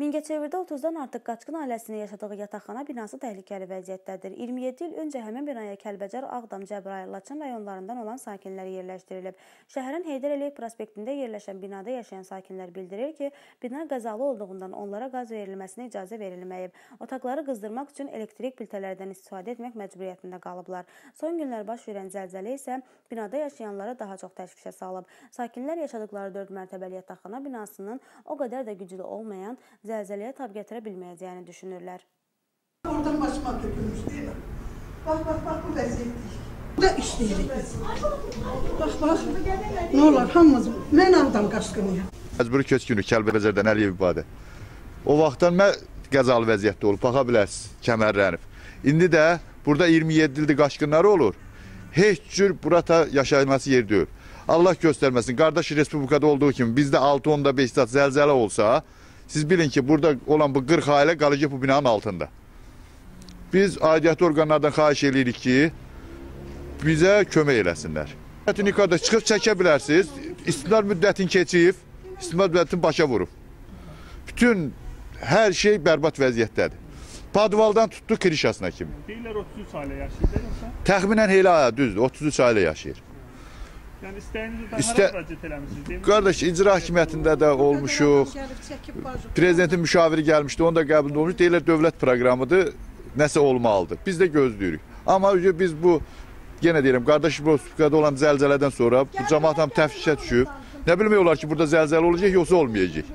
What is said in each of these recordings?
Mingəçevirdə 30-dan artıq qaçqın ailəsinin yaşadığı yataqxana binası təhlükəli vəziyyətdədir. 27 il öncə həmin binaya Kəlbəcər, Ağdam, Cəbrayıl, Laçın rayonlarından olan sakinlər yerləşdirilib. Şəhərin Heydər Əliyev prospektində yerləşən binada yaşayan sakinlər bildirir ki, bina qəzalı olduğundan onlara qaz verilməsinə icazə verilməyib. Otaqları qızdırmaq üçün elektrik piltələrdən istifadə etmək məcburiyyətində qalıblar. Son günlər baş verən zəlzələ isə binada yaşayanları daha çox təşvişə salıb. Sakinlər yaşadıkları 4 mərtəbəli yataqxana binasının o qədər də güclü olmayan zəlzələyə tab gətirə bilməyəcəyini düşünürlər. Oradan başıma dökülmüş değil mi? Bak bak bak bu vəziyyətdir. Burada işləyirik biz. Bax bax. Nə olar hamımız mən aldım qaşqınıyam. Məcburi köçkünü Kəlbəcərdən Əliyev ibadə. O vaxtdan mən qəzalı vəziyyətdə olub, baxa bilərsiniz, kəmərlənib. İndi də burada 27 ildir qaşqınları olur. Heç cür burada yaşanması yer deyil. Allah göstərməsin, qardaş respublikada olduğu kimi bizdə 6-10-da 5 saat zəlzələ olsa, siz bilin ki, burada olan bu 40 ailə qalacaq bu binanın altında. Biz aidiyyatı orqanlardan xahiş edirik ki, bizə kömək eləsinlər. Nikada çıxıb çəkə bilərsiniz. İstimar müddətin keçib, istimar müddətin başa vurub. Bütün hər şey bərbad vəziyyətdədir. Padvaldan tutdu krişasına kimi. Deyirlər 33 ailə yaşayır, yoxsa? Təxminən elə düzdür, 33 ailə yaşayır. Yəni istəyinizdə İstə- hara müraciət eləmisiniz, deyim? Qardaş, icra hakimiyyətində də olmuşuq. Prezidentin müşaviri gəlmişdi, onun da qəbulunda olmuş. Deyirlər dövlət proqramıdır, nəsə olmalıdır. Biz də gözləyirik. Amma biz bu yenə deyirəm, qardaş Respublikada olan zəlzələdən sonra bu cəmaət ham təfşişə düşüb. Nə bilmək olar ki, burada zəlzələ olacaq, yoxsa olmayacaq.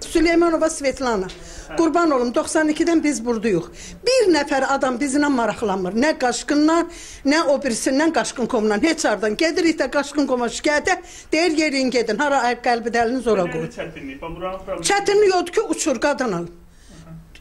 Süleymanova Svetlana. Qurban olum 92-dən biz burdayıq. Bir nəfər adam bizlə maraqlanmır. Nə qaşqınla, nə o birisindən qaşqın komla. Heç hardan gedirik də qaşqın koma şikayətə deyir yerin gedin. Hara qəlbi dəliniz ora qoy. Çətinlik? Odur ki, uçur qadın al.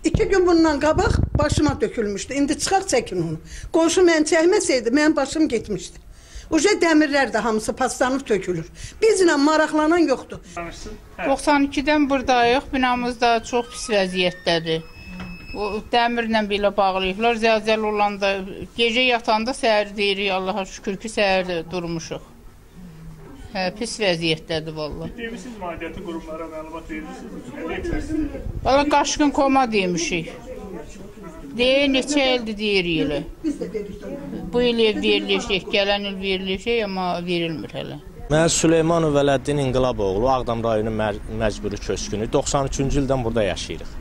İki gün bundan qabaq başıma dökülmüşdü. İndi çıxaq çəkin onu. Qonşu mən çəkməsəydi, mənim başım getmişdi. Uje dəmirlər də hamısı paslanıb tökülür. Bizlə maraqlanan yoxdur. Danışsın. Hə. 92-dən buradayıq. Binamız da çox pis vəziyyətdədir. O dəmirlə belə bağlayıblar. Zəlzələ olanda gecə yatanda səhər deyirik Allaha şükür ki, səhər durmuşuq. Hə, pis vəziyyətdədir vallah. Demisiniz maliyyəti qurumlara məlumat verirsiniz. Valla qaşqın koma demişik. Deyə neçə ildir deyirik elə. Biz də dedik. Bu il veriləcək, gələn il veriləcək, amma verilmir hələ. Mən Süleymanov Vələddin İnqilab oğlu Ağdam rayonu mər məcburi köçkünü 93-cü ildən burada yaşayırıq.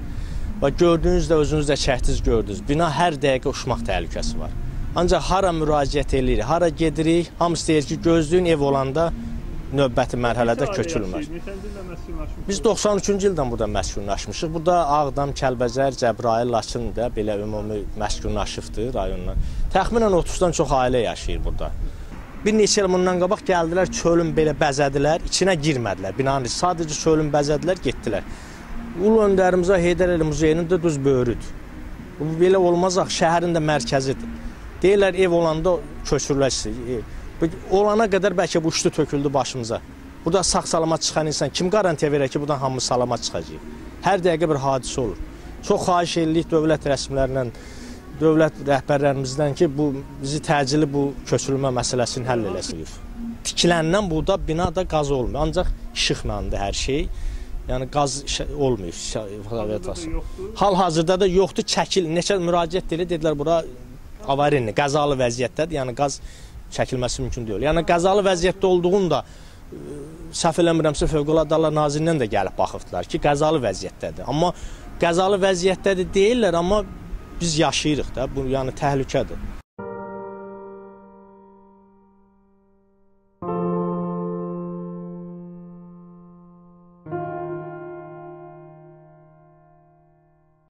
Və gördüyünüz də özünüz də çəkdiniz gördünüz. Bina hər dəqiqə uçmaq təhlükəsi var. Ancaq hara müraciət eləyirik, hara gedirik, hamısı deyir ki, gözləyin ev olanda növbəti mərhələdə məskunlaşmışsınız? Biz 93-cü ildən burada məskunlaşmışıq. Burada Ağdam, Kəlbəcər, Cəbrayıl, Laçın da belə ümumi məskunlaşıbdır rayonlar. Təxminən 30-dan çox ailə yaşayır burada. Bir neçə il bundan qabaq gəldilər, çölün belə bəzədilər, içinə girmədilər. Binanın sadəcə çölün bəzədilər, getdilər. Ulu öndərimizə Heydər Əli muzeyinin də düz böyrüdür. Bu belə olmaz axı, şəhərin də mərkəzidir. Deyirlər ev olanda köçürüləsi. Olana qədər bəlkə bu uçdu töküldü başımıza. Burada sağ-salamat çıxan insan kim qarantiya verər ki, buradan hamı salamat çıxacaq? Hər dəqiqə bir hadisə olur. Çox xahiş edirik dövlət rəsmilərindən, dövlət rəhbərlərimizdən ki, bu bizi təcili bu köçürülmə məsələsini həll eləsin. Tikiləndən burada binada qaz olmuyor, ancaq işıqlandı hər şey. Yəni qaz olmuyor. Yoxdur. Hal-hazırda da yoxdur, çəkil. Neçə müraciət edir, dedilər bura avarinli, qəzalı vəziyyətdədir. Yəni qaz çəkilməsi mümkün deyil. Yəni qəzalı vəziyyətdə olduğunda ə, səhv eləmirəmsə Fövqəladə Hallar Nazirindən də gəlib baxıbdılar ki, qəzalı vəziyyətdədir. Amma qəzalı vəziyyətdədir deyirlər, amma biz yaşayırıq da, bu yəni təhlükədir.